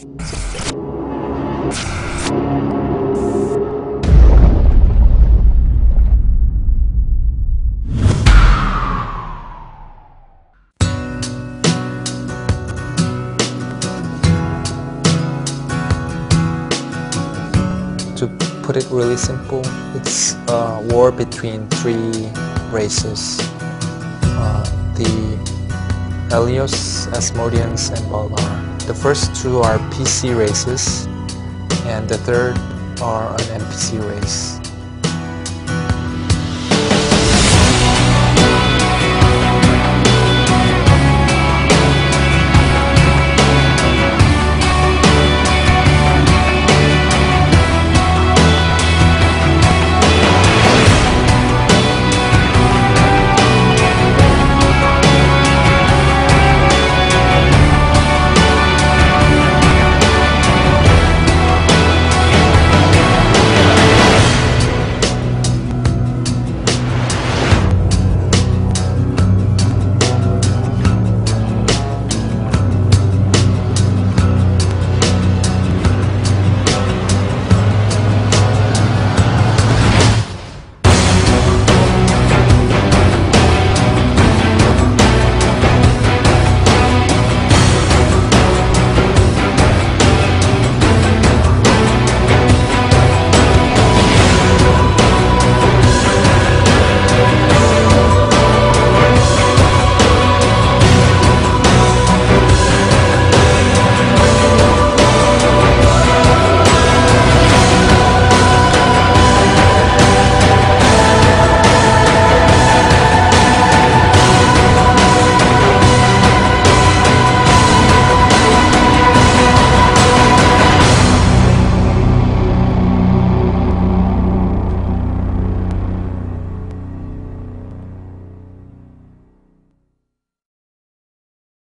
To put it really simple, it's a war between three races. Uh, the Elyos, Asmodians, and Balaur. The first two are PC races, and the third are an NPC race.